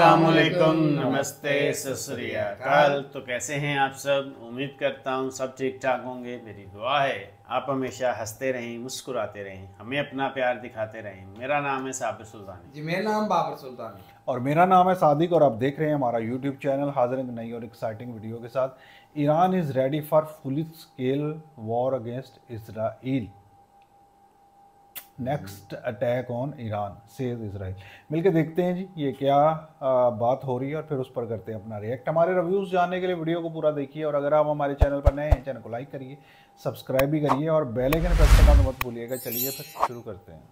अस्सलाम वालेकुम नमस्ते सत तो कैसे हैं आप सब? उम्मीद करता हूँ सब ठीक ठाक होंगे। मेरी दुआ है आप हमेशा हँसते रहें मुस्कुराते रहें हमें अपना प्यार दिखाते रहें। मेरा नाम है साबिर सुल्तानी। जी मेरा नाम बाबर सुल्तानी। और मेरा नाम है सादिक और आप देख रहे हैं हमारा यूट्यूब चैनल हाजिर नई और एक्साइटिंग वीडियो के साथ। Iran is ready for full scale war against Israel next attack on Iran says Israel मिलकर देखते हैं जी ये क्या आ, बात हो रही है और फिर उस पर करते हैं अपना रिएक्ट हमारे रिव्यूज़ जानने के लिए वीडियो को पूरा देखिए और अगर आप हमारे चैनल पर नए हैं चैनल को लाइक करिए सब्सक्राइब भी करिए और बेल आइकन प्रेस करना तो मत भूलिएगा. चलिए फिर शुरू करते हैं.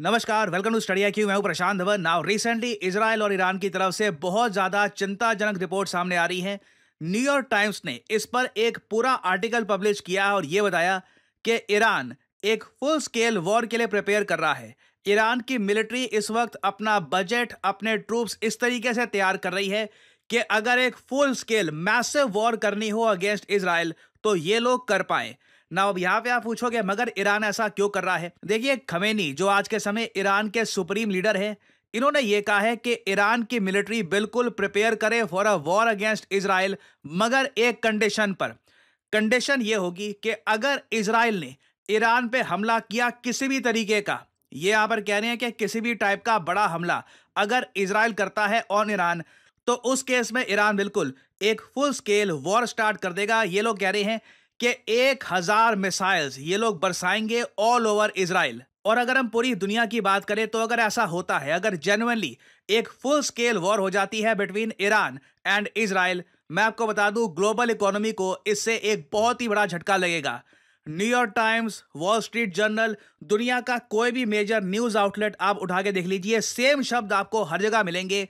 नमस्कार वेलकम टू स्टडी क्यू मैं हूँ Prashant Dhawan. Now recently Israel और ईरान की तरफ़ से बहुत ज़्यादा चिंताजनक रिपोर्ट सामने आ रही है. न्यूयॉर्क टाइम्स ने इस पर एक पूरा आर्टिकल पब्लिश किया और यह बताया कि ईरान एक फुल स्केल वॉर के लिए प्रिपेयर कर रहा है। ईरान की मिलिट्री इस वक्त अपना बजट, अपने ट्रूप्स इस तरीके से तैयार कर रही है कि अगर एक फुल स्केल मैसिव वॉर करनी हो अगेंस्ट इसराइल तो ये लोग कर पाए। ना अब यहाँ पे आप पूछोगे, मगर ईरान ऐसा क्यों कर रहा है? देखिए, खमेनी, जो आज के समय ईरान के सुप्रीम लीडर है इन्होंने ये कहा है कि ईरान की मिलिट्री बिल्कुल प्रिपेयर करे for a war against Israel मगर एक कंडीशन पर। कंडीशन ये होगी कि अगर इसराइल ने ईरान पे हमला किया किसी भी तरीके का, ये यहाँ पर कह रहे हैं कि किसी भी टाइप का बड़ा हमला अगर इसराइल करता है ऑन ईरान तो उस केस में ईरान बिल्कुल एक फुल स्केल वॉर स्टार्ट कर देगा। ये लोग कह रहे हैं कि एक हज़ार मिसाइल्स ये लोग बरसाएँगे ऑल ओवर इसराइल और अगर हम पूरी दुनिया की बात करें तो अगर ऐसा होता है, अगर जेनुअनली एक फुल स्केल वॉर हो जाती है बिटवीन ईरान एंड इसराइल मैं आपको बता दूँ ग्लोबल इकोनॉमी को इससे एक बहुत ही बड़ा झटका लगेगा। New York Times Wall Street Journal दुनिया का कोई भी मेजर न्यूज़ आउटलेट आप उठा के देख लीजिए सेम शब्द आपको हर जगह मिलेंगे।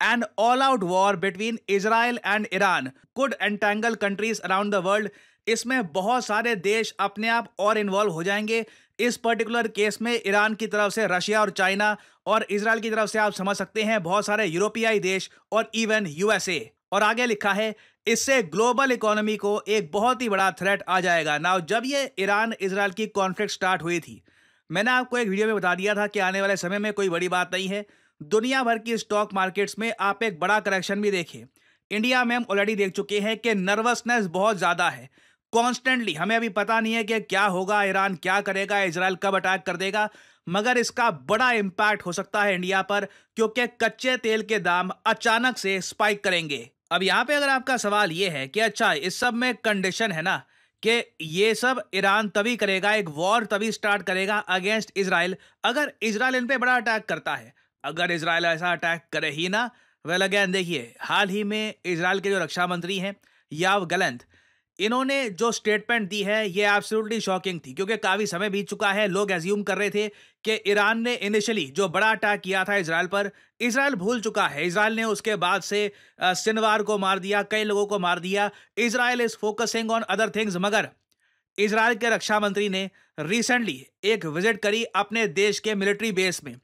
And all out war between Israel and Iran could entangle countries around the world इसमें बहुत सारे देश अपने आप और इन्वॉल्व हो जाएँगे। इस पर्टिकुलर केस में ईरान की तरफ़ से रशिया और चाइना और इसराइल की तरफ़ से आप समझ सकते हैं, बहुत सारे यूरोपियाई देश और इवन यूएसए और आगे लिखा है, इससे ग्लोबल इकोनॉमी को एक बहुत ही बड़ा थ्रेट आ जाएगा। ना जब ये ईरान इसराइल की कॉन्फ्लिक्ट स्टार्ट हुई थी, मैंने आपको एक वीडियो में बता दिया था कि आने वाले समय में कोई बड़ी बात नहीं है। दुनिया भर की स्टॉक मार्केट्स में आप एक बड़ा करेक्शन भी देखें इंडिया में हम ऑलरेडी देख चुके हैं कि नर्वसनेस बहुत ज़्यादा है। कॉन्स्टेंटली हमें अभी पता नहीं है कि क्या होगा, ईरान क्या करेगा इसराइल कब अटैक कर देगा, मगर इसका बड़ा इंपैक्ट हो सकता है इंडिया पर, क्योंकि कच्चे तेल के दाम अचानक से स्पाइक करेंगे। अब यहाँ पे अगर आपका सवाल यह है कि अच्छा इस सब में कंडीशन है ना, कि ये सब ईरान तभी करेगा, एक वॉर तभी स्टार्ट करेगा अगेंस्ट इसराइल अगर इसराइल इन पे बड़ा अटैक करता है। अगर इसराइल ऐसा अटैक करे ही ना वेल अगेन देखिए, हाल ही में इसराइल के जो रक्षा मंत्री हैं, याव गलंत इन्होंने जो स्टेटमेंट दी है, ये एब्सोल्युटली शॉकिंग थी, क्योंकि काफ़ी समय बीत चुका है, लोग एज्यूम कर रहे थे कि ईरान ने इनिशियली जो बड़ा अटैक किया था इसराइल पर, इसराइल भूल चुका है। इसराइल ने उसके बाद से सिनवार को मार दिया, कई लोगों को मार दिया। Israel is focusing on other things मगर इसराइल के रक्षा मंत्री ने रिसेंटली एक विज़िट करी अपने देश के मिलिट्री बेस में।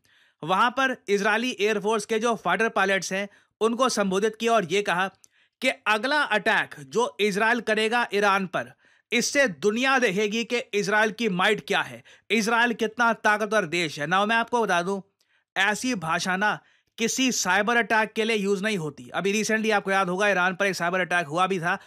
वहाँ पर इसराइली एयरफोर्स के जो फाइटर पायलट्स हैं, उनको संबोधित किया और ये कहा कि अगला अटैक जो इसराइल करेगा ईरान पर, इससे दुनिया देखेगी कि इसराइल की माइट क्या है। इसराइल कितना ताकतवर देश है। ना मैं आपको बता दूँ, ऐसी भाषा ना किसी साइबर अटैक के लिए यूज़ नहीं होती। अभी रिसेंटली आपको याद होगा, ईरान पर एक साइबर अटैक हुआ भी था।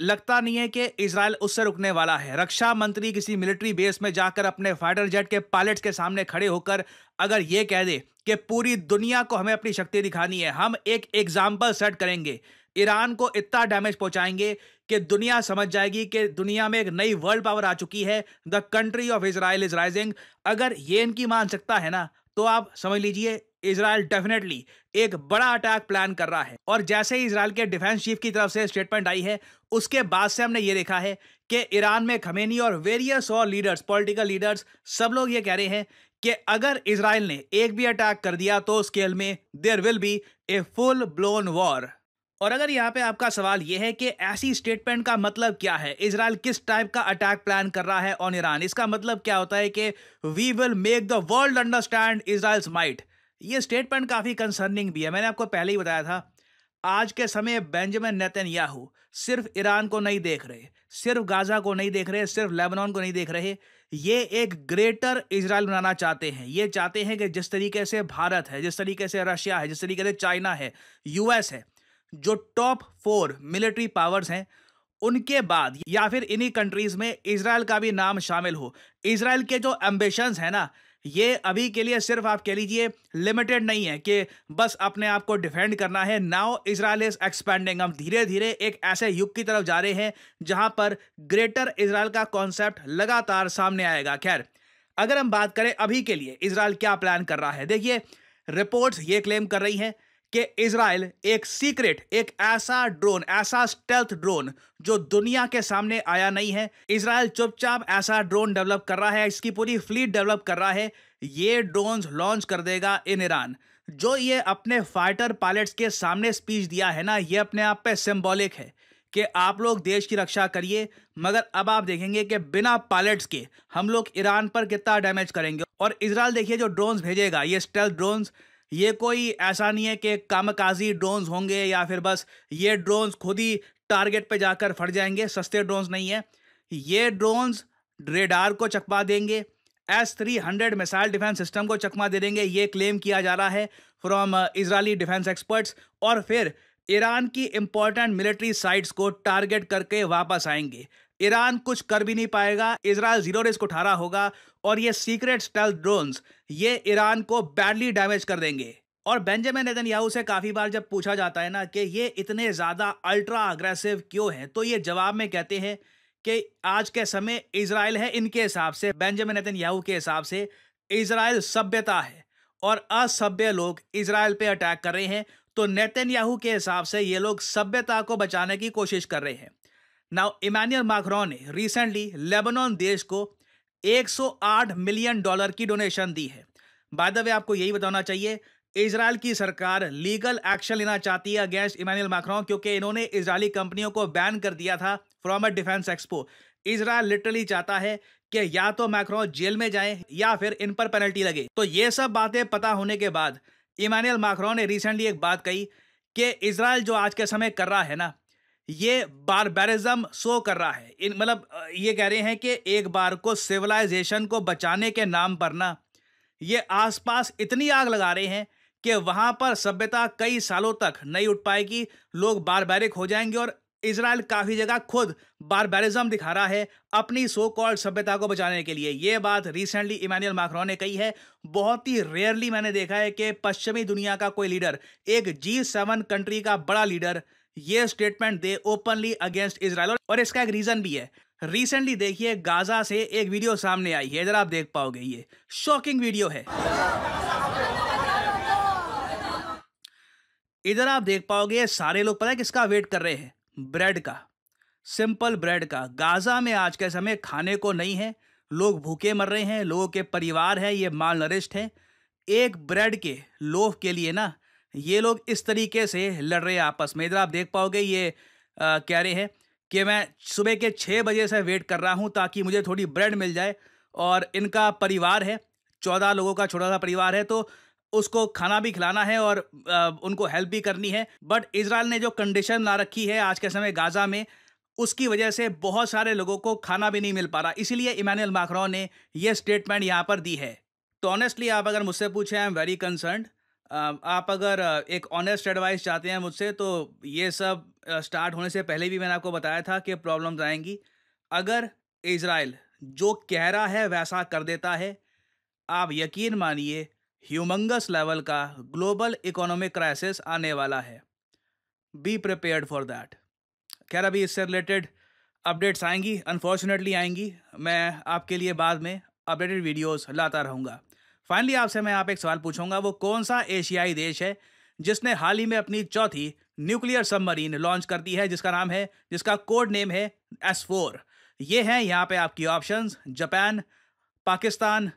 लगता नहीं है कि इसराइल उससे रुकने वाला है। रक्षा मंत्री किसी मिलिट्री बेस में जाकर अपने फाइटर जेट के पायलट्स के सामने खड़े होकर अगर ये कह दे कि पूरी दुनिया को हमें अपनी शक्ति दिखानी है, हम एक एग्ज़ाम्पल सेट करेंगे। ईरान को इतना डैमेज पहुंचाएँगे कि दुनिया समझ जाएगी कि दुनिया में एक नई वर्ल्ड पावर आ चुकी है। The country of Israel is rising अगर ये इनकी मानसिकता है ना तो आप समझ लीजिए इसराइल डेफिनेटली एक बड़ा अटैक प्लान कर रहा है। और जैसे ही इसराइल के डिफेंस चीफ की तरफ़ से स्टेटमेंट आई है, उसके बाद से हमने ये देखा है कि ईरान में खमेनी और वेरियस और लीडर्स पॉलिटिकल लीडर्स सब लोग ये कह रहे हैं कि अगर इसराइल ने एक भी अटैक कर दिया तो स्केल में there will be a full blown war और अगर यहाँ पे आपका सवाल यह है कि ऐसी स्टेटमेंट का मतलब क्या है? इसराइल किस टाइप का अटैक प्लान कर रहा है ऑन ईरान इसका मतलब क्या होता है कि we will make the world understand Israel's might ये स्टेटमेंट काफ़ी कंसर्निंग भी है। मैंने आपको पहले ही बताया था, आज के समय बेंजामिन नेतन्याहू सिर्फ़ ईरान को नहीं देख रहे, सिर्फ़ गाजा को नहीं देख रहे, सिर्फ़ लेबनान को नहीं देख रहे। ये एक ग्रेटर इसराइल बनाना चाहते हैं। ये चाहते हैं कि जिस तरीके से भारत है, जिस तरीके से रशिया है, जिस तरीके से चाइना है यूएस है जो टॉप फोर मिलिट्री पावर्स हैं, उनके बाद या फिर इन्हीं कंट्रीज़ में इसराइल का भी नाम शामिल हो। इसराइल के जो एम्बिशंस है ना, ये अभी के लिए सिर्फ़ आप कह लीजिए लिमिटेड नहीं है कि बस अपने आप को डिफेंड करना है। नाउ इसराइल इज़ एक्सपेंडिंग हम धीरे धीरे एक ऐसे युग की तरफ़ जा रहे हैं, जहाँ पर ग्रेटर इसराइल का कॉन्सेप्ट लगातार सामने आएगा। खैर, अगर हम बात करें अभी के लिए इसराइल क्या प्लान कर रहा है? देखिए रिपोर्ट्स ये क्लेम कर रही हैं कि इसराइल एक सीक्रेट, एक ऐसा ड्रोन, ऐसा स्टेल्थ ड्रोन जो दुनिया के सामने आया नहीं है। इसराइल चुपचाप ऐसा ड्रोन डेवलप कर रहा है, इसकी पूरी फ्लीट डेवलप कर रहा है। ये ड्रोन्स लॉन्च कर देगा इन ईरान। जो ये अपने फाइटर पायलट्स के सामने स्पीच दिया है ना, ये अपने आप पे सिंबॉलिक है कि आप लोग देश की रक्षा करिए, मगर अब आप देखेंगे कि बिना पायलट्स के हम लोग ईरान पर कितना डैमेज करेंगे। और इसराइल देखिए जो ड्रोन्स भेजेगा, ये स्टेल्थ ड्रोन्स ये कोई ऐसा नहीं है कि कामकाजी ड्रोन्स होंगे या फिर बस ये ड्रोन्स खुद ही टारगेट पे जाकर फट जाएँगे, सस्ते ड्रोन्स नहीं है। ये ड्रोन्स रेडार को चकमा देंगे S three hundred missile defence system को चकमा दे देंगे, ये क्लेम किया जा रहा है फ्रॉम इसराइली डिफेंस एक्सपर्ट्स और फिर ईरान की इंपॉर्टेंट मिलिट्री साइट्स को टारगेट करके वापस आएँगे। ईरान कुछ कर भी नहीं पाएगा इसराइल ज़ीरो रिस्क उठा रहा होगा, और ये सीक्रेट स्टेल ड्रोन्स ये ईरान को बैडली डैमेज कर देंगे। और बेंजामिन नेतन्याहू से काफ़ी बार जब पूछा जाता है ना कि ये इतने ज़्यादा अल्ट्रा अग्रेसिव क्यों हैं तो ये जवाब में कहते हैं कि आज के समय इसराइल है इनके हिसाब से, बेंजामिन नेतन्याहू के हिसाब से इसराइल सभ्यता है। और असभ्य लोग इसराइल पे अटैक कर रहे हैं तो नेतन्याहू के हिसाब से ये लोग सभ्यता को बचाने की कोशिश कर रहे हैं। नाउ इमानुअल माखरॉन ने रिसेंटली लेबनान देश को 108 मिलियन डॉलर की डोनेशन दी है। बाय द वे आपको यही बताना चाहिए इसराइल की सरकार लीगल एक्शन लेना चाहती है अगेंस्ट इमानुअल माखरॉन क्योंकि इन्होंने इसराइली कंपनियों को बैन कर दिया था from a defence expo Israel literally चाहता है कि या तो मैक्रोन जेल में जाए या फिर इन पर पेनल्टी लगे। तो ये सब बातें पता होने के बाद इमानुअल माखरॉन ने रिसेंटली एक बात कही कि इसराइल जो आज के समय कर रहा है ना ये बारबेरिज्म शो कर रहा है। इन मतलब ये कह रहे हैं कि एक बार को सिविलाइजेशन को बचाने के नाम पर ना, ये आसपास इतनी आग लगा रहे हैं कि वहाँ पर सभ्यता कई सालों तक नहीं उठ पाएगी, लोग बारबैरिक हो जाएँगे और इसराइल काफ़ी जगह खुद बारबेरिज्म दिखा रहा है अपनी सो कॉल्ड सभ्यता को बचाने के लिए। ये बात रिसेंटली इमानुअल माखरॉन ने कही है। बहुत ही रेयरली मैंने देखा है कि पश्चिमी दुनिया का कोई लीडर एक जी सेवन कंट्री का बड़ा लीडर ये स्टेटमेंट दे ओपनली अगेंस्ट इसराइल और इसका एक रीजन भी है। रिसेंटली देखिए गाजा से एक वीडियो सामने आई है इधर आप देख पाओगे ये। शॉकिंग वीडियो है। इधर आप देख पाओगे, सारे लोग पता है किसका वेट कर रहे हैं? ब्रेड का। सिंपल ब्रेड का। गाजा में आज के समय खाने को नहीं है। लोग भूखे मर रहे हैं, लोगों के परिवार है, ये माल नरिष्ट है। एक ब्रेड के, लोफ के लिए ना ये लोग इस तरीके से लड़ रहे हैं आपस में। इधर आप देख पाओगे ये आ, कह रहे हैं कि मैं सुबह के छः बजे से वेट कर रहा हूँ ताकि मुझे थोड़ी ब्रेड मिल जाए और इनका परिवार है चौदह लोगों का छोटा सा परिवार है तो उसको खाना भी खिलाना है और आ, उनको हेल्प भी करनी है। बट इसराइल ने जो कंडीशन ला रखी है आज के समय गाजा में उसकी वजह से बहुत सारे लोगों को खाना भी नहीं मिल पा रहा। इसीलिए इमानुअल माखरॉन ने यह स्टेटमेंट यहाँ पर दी है। तो ऑनेस्टली आप अगर मुझसे पूछें आई एम वेरी कंसर्न आप अगर एक ऑनेस्ट एडवाइस चाहते हैं मुझसे तो ये सब स्टार्ट होने से पहले भी मैंने आपको बताया था कि प्रॉब्लम्स आएँगी। अगर इसराइल जो कह रहा है वैसा कर देता है, आप यकीन मानिए ह्यूमंगस लेवल का ग्लोबल इकोनॉमिक क्राइसिस आने वाला है। बी प्रिपेयर्ड फॉर दैट खैर, अभी इससे रिलेटेड अपडेट्स आएँगी अनफॉर्चुनेटली आएँगी। मैं आपके लिए बाद में अपडेटेड वीडियोस लाता रहूँगा। फाइनली आपसे मैं आप एक सवाल पूछूँगा, वो कौन सा एशियाई देश है जिसने हाल ही में अपनी चौथी न्यूक्लियर सबमरीन लॉन्च कर दी है, जिसका नाम है, जिसका कोड नेम है एस फोर ये हैं यहाँ पे आपकी ऑप्शंस, जापान, पाकिस्तान,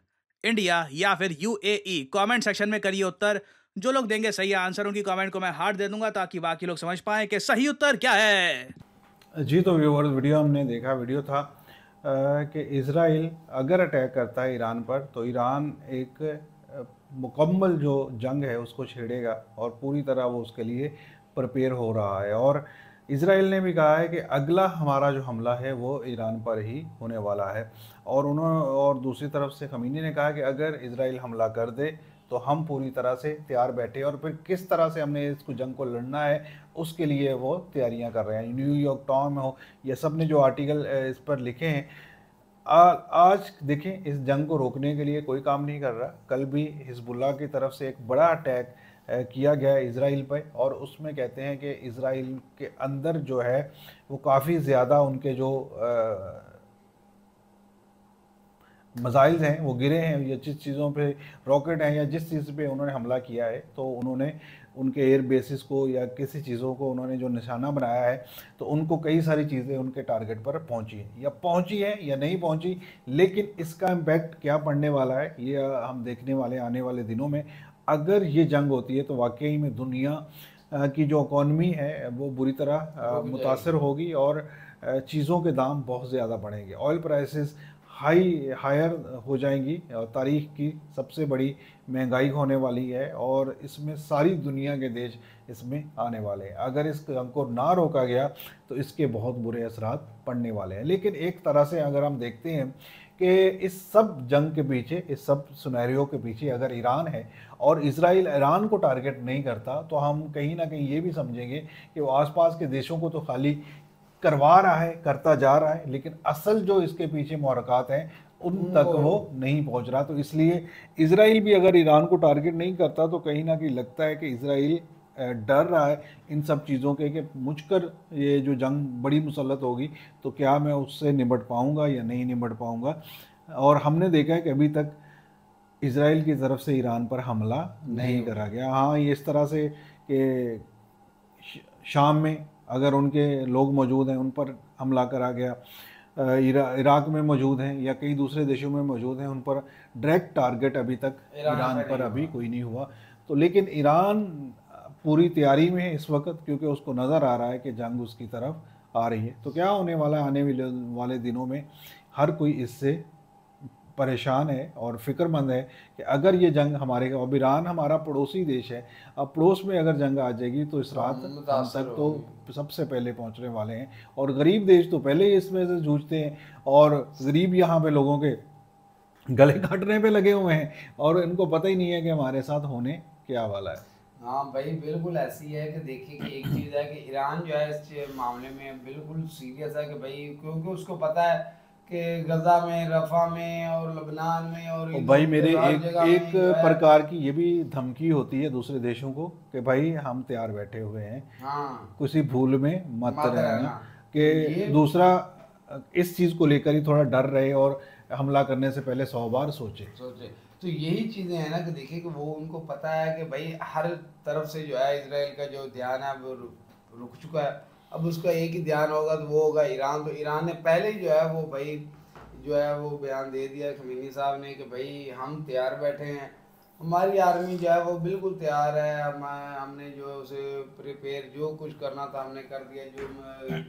इंडिया या फिर यूएई कमेंट सेक्शन में करिए उत्तर। जो लोग देंगे सही आंसर, उनकी कमेंट को मैं हार्ट दे दूँगा ताकि बाकी लोग समझ पाए कि सही उत्तर क्या है। जी तो व्यूवर्स, वीडियो हमने देखा, वीडियो था। कि इसराइल अगर अटैक करता है ईरान पर तो ईरान एक मुकम्मल जो जंग है उसको छेड़ेगा और पूरी तरह वो उसके लिए प्रिपेयर हो रहा है। और इसराइल ने भी कहा है कि अगला हमारा जो हमला है वो ईरान पर ही होने वाला है। और उन्होंने और दूसरी तरफ़ से खमीनी ने कहा कि अगर इसराइल हमला कर दे तो हम पूरी तरह से तैयार बैठे और फिर किस तरह से हमने इसको जंग को लड़ना है उसके लिए वो तैयारियाँ कर रहे हैं। न्यूयॉर्क टाइम हो ये सबने जो आर्टिकल इस पर लिखे हैं आ, आज देखें इस जंग को रोकने के लिए कोई काम नहीं कर रहा। कल भी हिजबुल्ला की तरफ़ से एक बड़ा अटैक किया गया इसराइल पर और उसमें कहते हैं कि इसराइल के अंदर जो है वो काफ़ी ज़्यादा उनके जो मज़ाइल हैं वो गिरे हैं या जिस चीज़ों पे रॉकेट हैं या जिस चीज़ पे उन्होंने हमला किया है तो उन्होंने उनके एयर बेसिस को या किसी चीज़ों को उन्होंने जो निशाना बनाया है तो उनको कई सारी चीज़ें उनके टारगेट पर पहुँची हैं या पहुँची है या नहीं पहुँची लेकिन इसका इम्पैक्ट क्या पड़ने वाला है ये हम देखने वाले आने वाले दिनों में अगर ये जंग होती है तो वाकई में दुनिया की जो इकॉनमी है वो बुरी तरह मुतासर होगी और चीज़ों के दाम बहुत ज़्यादा बढ़ेंगे। ऑयल प्राइसेस हाई हायर हो जाएँगी और तारीख की सबसे बड़ी महँगाई होने वाली है और इसमें सारी दुनिया के देश इसमें आने वाले हैं। अगर इस जंग को ना रोका गया तो इसके बहुत बुरे असरात पड़ने वाले हैं। लेकिन एक तरह से अगर हम देखते हैं कि इस सब जंग के पीछे, इस सब सुनहरियों के पीछे अगर ईरान है और इसराइल ईरान को टारगेट नहीं करता तो हम कहीं ना कहीं ये भी समझेंगे कि वो आसपास के देशों को तो खाली करवा रहा है करता जा रहा है लेकिन असल जो इसके पीछे मुहरकत हैं उन तक वो नहीं पहुँच रहा। तो इसलिए इसराइल भी अगर ईरान को टारगेट नहीं करता तो कहीं ना कहीं लगता है कि इसराइल डर रहा है इन सब चीज़ों के कि मुझकर ये जो जंग बड़ी मुसलत होगी तो क्या मैं उससे निपट पाऊँगा या नहीं निपट पाऊँगा? और हमने देखा है कि अभी तक इसराइल की तरफ़ से ईरान पर हमला नहीं, नहीं करा गया। हाँ ये इस तरह से कि शाम में अगर उनके लोग मौजूद हैं उन पर हमला करा गया इरा, इराक में मौजूद हैं या कई दूसरे देशों में मौजूद हैं उन पर डायरेक्ट टारगेट अभी तक ईरान पर अभी कोई नहीं हुआ। तो लेकिन ईरान पूरी तैयारी में है इस वक्त क्योंकि उसको नज़र आ रहा है कि जंग उसकी तरफ़ आ रही है। तो क्या होने वाला है आने वाले दिनों में? हर कोई इससे परेशान है और फिक्रमंद है कि अगर ये जंग हमारे अब ईरान हमारा पड़ोसी देश है अब पड़ोस में अगर जंग आ जाएगी तो इस रात हम तक तो सबसे पहले पहुँचने वाले हैं। और गरीब देश तो पहले ही इसमें से जूझते हैं और गरीब यहाँ पे लोगों के गले काटने पे लगे हुए हैं और इनको पता ही नहीं है कि हमारे साथ होने क्या वाला है। हाँ भाई बिल्कुल ऐसी है कि देखिए कि एक चीज़ है कि ईरान जो है इस मामले में बिल्कुल सीरियस है कि भाई क्योंकि उसको पता है कि गजा में रफा में और लबनान में और भाई मेरे एक एक प्रकार की ये भी धमकी होती है दूसरे देशों को कि भाई हम तैयार बैठे हुए हैं। हाँ। किसी भूल में मत रहना। कि दूसरा इस चीज़ को लेकर ही थोड़ा डर रहे और हमला करने से पहले सौ बार सोचे। सोचे। तो यही चीज़ें हैं ना कि देखिए कि वो उनको पता है कि भाई हर तरफ़ से जो है इसराइल का जो ध्यान है वो रुक चुका है। अब उसका एक ही ध्यान होगा तो वो होगा ईरान। तो ईरान ने पहले ही जो है वो भाई, जो है वो बयान दे दिया खमीनी साहब ने कि भाई हम तैयार बैठे हैं। हमारी आर्मी जो है वो बिल्कुल तैयार है। हम, हमने जो उसे प्रिपेयर जो कुछ करना था हमने कर दिया। जो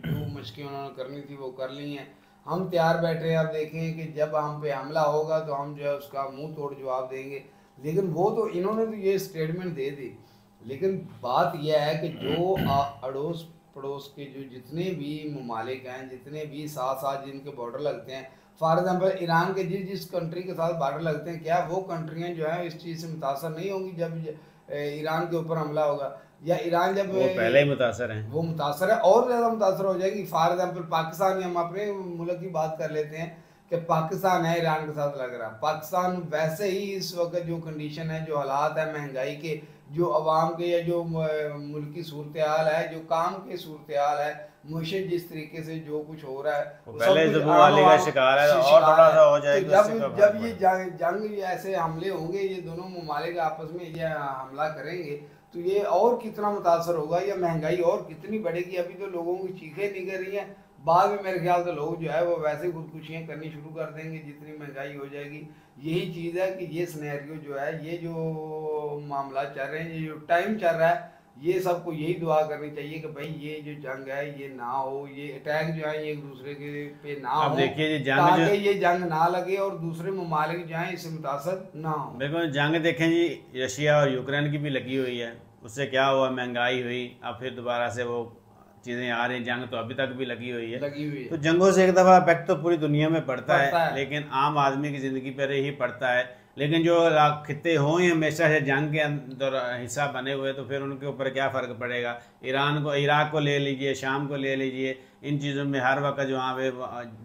जो मशक़ें उन्होंने करनी थी वो कर ली हैं। हम तैयार बैठे हैं। अब देखें कि जब हम पे हमला होगा तो हम जो है उसका मुँह तोड़ जवाब देंगे। लेकिन वो तो इन्होंने तो ये स्टेटमेंट दे दी। लेकिन बात यह है कि जो अड़ोस पड़ोस के जो जितने भी ममालिक हैं जितने भी साथ साथ जिनके बॉर्डर लगते हैं फॉर एग्ज़ाम्पल ईरान के जिस जिस कंट्री के साथ बॉर्डर लगते हैं क्या वो कंट्रियाँ जो हैं इस चीज़ से मुतासर नहीं होंगी जब ईरान के ऊपर हमला होगा? या ईरान जब वो पहले ही मुतासर है। वो मुतासर है और ज़्यादा मुतासर हो जाएगी। फॉर एग्ज़ाम्पल पाकिस्तान हम अपने मुल्क की बात कर लेते हैं कि पाकिस्तान है ईरान के साथ लग रहा। पाकिस्तान वैसे ही इस वक्त जो कंडीशन है जो हालात है महँगाई के जो अवाम के या जो मुल्की सूरत हाल है जो काम की सूरत हाल है मुशीद जिस तरीके से जो कुछ हो रहा है पहले का शिकार है और थोड़ा सा हो जाएगा तो जब जब ये जंग जंग ऐसे हमले होंगे ये दोनों ममालिक आपस में ये हमला करेंगे तो ये और कितना मुतासर होगा? या महँगाई और कितनी बढ़ेगी? अभी तो लोगों की चीखें निकल रही हैं बाद में मेरे ख्याल से लोग जो है वो वैसे खुदकुशियाँ करनी शुरू कर देंगे जितनी महँगाई हो जाएगी। यही चीज़ है कि ये स्नैरियो जो है ये जो मामला चल रहे हैं ये जो टाइम चल रहा है ये सबको यही दुआ करनी चाहिए कि भाई ये जो जंग है ये ना हो ये अटैक जो है ये एक दूसरे के पे ना हो देखिए ये जंग ताकि जो... ये जंग ना लगे और दूसरे ममालिक जो है इससे मुतासर ना हो। देखो जंग देखें जी रशिया और यूक्रेन की भी लगी हुई है। उससे क्या हुआ? महँगाई हुई अब फिर दोबारा से वो चीज़ें आ रही हैं जंग तो अभी तक भी लगी हुई है। लगी हुई है। तो जंगों से एक दफ़ा इफ़ेक्ट तो पूरी दुनिया में पड़ता है, पड़ता है। लेकिन आम आदमी की ज़िंदगी पर ही पड़ता है। लेकिन जो खिते हों ही हमेशा से जंग के अंदर हिस्सा बने हुए तो फिर उनके ऊपर क्या फ़र्क पड़ेगा? ईरान को इराक को ले लीजिए शाम को ले लीजिए। इन चीज़ों में हर वक्त जो वहाँ पे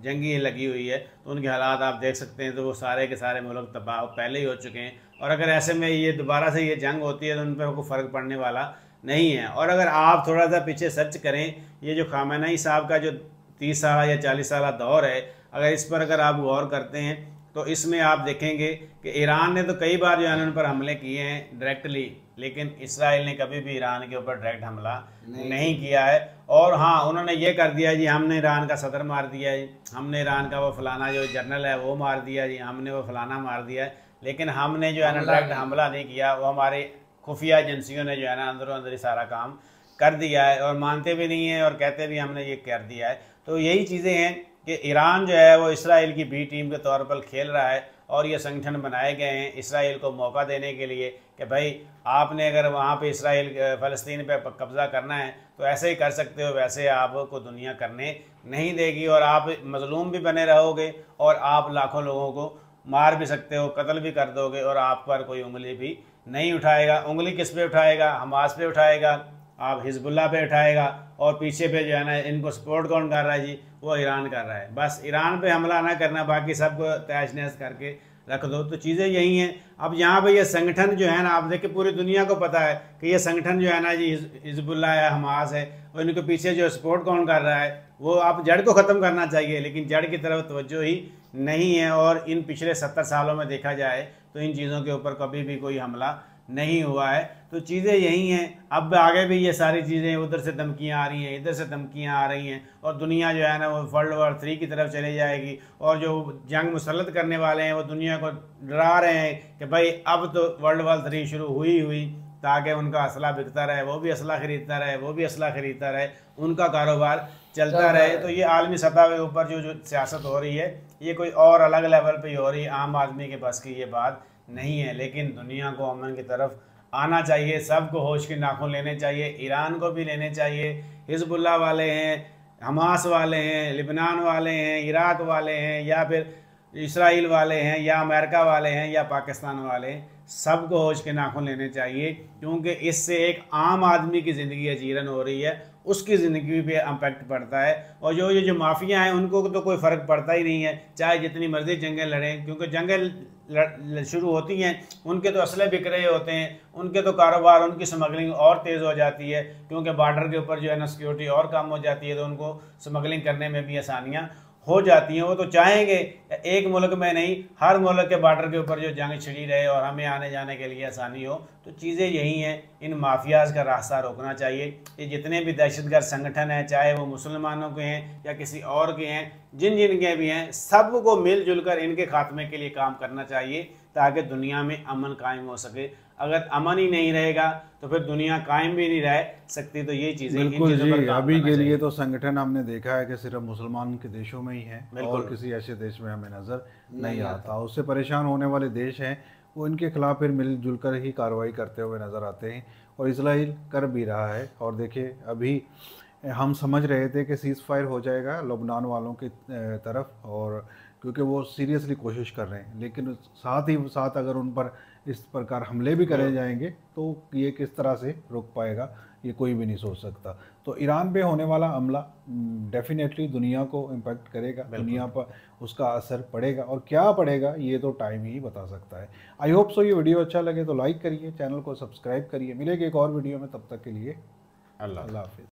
जंगी लगी हुई है तो उनके हालात आप देख सकते हैं तो वो सारे के सारे मुल्क तबाह पहले ही हो चुके हैं। और अगर ऐसे में ये दोबारा से ये जंग होती है तो उन पर कोई फ़र्क पड़ने वाला नहीं है। और अगर आप थोड़ा सा पीछे सर्च करें ये जो खामनाई साहब का जो तीस साल या चालीस साल दौर है अगर इस पर अगर आप गौर करते हैं तो इसमें आप देखेंगे कि ईरान ने तो कई बार जो है उन पर हमले किए हैं डायरेक्टली लेकिन इसराइल ने कभी भी ईरान के ऊपर डायरेक्ट हमला नहीं नहीं किया। है। और हाँ उन्होंने ये कर दिया जी हमने ईरान का सदर मार दिया जी हमने ईरान का वो फलाना जो जनरल है वो मार दिया जी हमने वो फलाना मार दिया है। लेकिन हमने जो है ना डायरेक्ट हमला नहीं किया वो हमारे खुफिया एजेंसियों ने जो है ना अंदरों अंदर ही सारा काम कर दिया है और मानते भी नहीं है और कहते भी हमने ये कर दिया है। तो यही चीज़ें हैं कि ईरान जो है वो इसराइल की बी टीम के तौर पर खेल रहा है और ये संगठन बनाए गए हैं इसराइल को मौका देने के लिए कि भाई, आपने अगर वहाँ पे इसराइल, फ़लस्तीन पे, कब्ज़ा करना है तो ऐसे ही कर सकते हो, वैसे आपको दुनिया करने नहीं देगी और आप मजलूम भी बने रहोगे और आप लाखों लोगों को मार भी सकते हो, कत्ल भी कर दोगे और आप पर कोई उंगली भी नहीं उठाएगा, उंगली किस पे उठाएगा हमास पे उठाएगा, आप हिजबुल्ला पे उठाएगा, और पीछे पे जो है ना, इनको सपोर्ट कौन कर रहा है जी? वो ईरान कर रहा है। बस ईरान पे हमला ना करना, बाकी सबको तहस नहस करके रख दो। तो चीज़ें यही हैं। अब यहाँ पे ये संगठन जो है ना, आप देखिए पूरी दुनिया को पता है कि ये संगठन जो है ना जी हिजबुल्ला है, हमास है, और इनके पीछे जो सपोर्ट कौन कर रहा है, वो आप जड़ को ख़त्म करना चाहिए, लेकिन जड़ की तरफ़ तवज्जो ही नहीं है और इन पिछले सत्तर सालों में देखा जाए तो इन चीज़ों के ऊपर कभी भी कोई हमला नहीं हुआ है। तो चीज़ें यही हैं। अब आगे भी ये सारी चीज़ें उधर से धमकियाँ आ रही हैं इधर से धमकियाँ आ रही हैं और दुनिया जो है ना वो वर्ल्ड वॉर थ्री की तरफ़ चले जाएगी और जो जंग मुसलत करने वाले हैं वो दुनिया को डरा रहे हैं कि भाई अब तो वर्ल्ड वॉर थ्री शुरू हुई हुई ताकि उनका असला बिकता रहे वो भी असला खरीदता रहे वो भी असला खरीदता रहे उनका कारोबार चलता रहे। तो ये आलमी सतह के ऊपर जो जो सियासत हो रही है ये कोई और अलग लेवल पे ही रही आम आदमी के बस की ये बात नहीं है। लेकिन दुनिया को अमन की तरफ़ आना चाहिए, सबको होश के नाखून लेने चाहिए, ईरान को भी लेने चाहिए। हिजबुल्ला वाले हैं, हमास वाले हैं, लिबनान वाले हैं, इराक वाले हैं, या फिर इसराइल वाले हैं, या अमेरिका वाले हैं, या पाकिस्तान वाले हैं सबको होश के नाखून लेने चाहिए। क्योंकि इससे एक आम आदमी की ज़िंदगी अजीरन हो रही है। उसकी ज़िंदगी पे इम्पेक्ट पड़ता है। और जो ये जो माफिया हैं, उनको तो कोई फ़र्क पड़ता ही नहीं है, चाहे जितनी मर्ज़ी जंगें लड़ें, क्योंकि जंगें शुरू होती हैं, उनके तो असले बिक रहे होते हैं, उनके तो कारोबार, उनकी स्मगलिंग और तेज़ हो जाती है, क्योंकि बॉर्डर के ऊपर जो है ना सिक्योरिटी और कम हो जाती है तो उनको स्मगलिंग करने में भी आसानियाँ हो जाती हैं, वो तो चाहेंगे। एक मुल्क में नहीं, हर मुल्क के बॉर्डर के ऊपर जो जंग छिड़ी रहे और हमें आने जाने के लिए आसानी हो तो चीज़ें यही हैं। इन माफियाज का रास्ता रोकना चाहिए। ये जितने भी दहशतगर्द संगठन हैं, चाहे वो मुसलमानों के हैं या किसी और के हैं, जिन जिन के भी हैं, सबको मिलजुल कर इनके खात्मे के लिए काम करना चाहिए, ताकि दुनिया में अमन कायम हो सके। अगर अमन ही नहीं रहेगा तो फिर दुनिया कायम भी नहीं रह सकती तो ये चीज़ें बिल्कुल जी अभी के लिए तो संगठन हमने देखा है कि सिर्फ़ मुसलमान के देशों में ही है और किसी ऐसे देश में हमें नज़र नहीं नहीं आता। उससे परेशान होने वाले देश हैं वो इनके खिलाफ फिर मिलजुल कर ही कार्रवाई करते हुए नज़र आते हैं और इसराइल कर भी रहा है। और देखिए अभी हम समझ रहे थे कि सीज़ फायर हो जाएगा लबनान वालों की तरफ़ और क्योंकि वो सीरियसली कोशिश कर रहे हैं। लेकिन साथ ही साथ अगर उन पर इस प्रकार हमले भी करे जाएँगे तो ये किस तरह से रोक पाएगा ये कोई भी नहीं सोच सकता। तो ईरान पे होने वाला हमला डेफिनेटली दुनिया को इम्पेक्ट करेगा दुनिया पर उसका असर पड़ेगा और क्या पड़ेगा ये तो टाइम ही बता सकता है। आई होप सो ये वीडियो अच्छा लगे तो लाइक करिए चैनल को सब्सक्राइब करिए। मिलेगी एक और वीडियो में तब तक के लिए अल्लाह अल्लाह हाफिज़।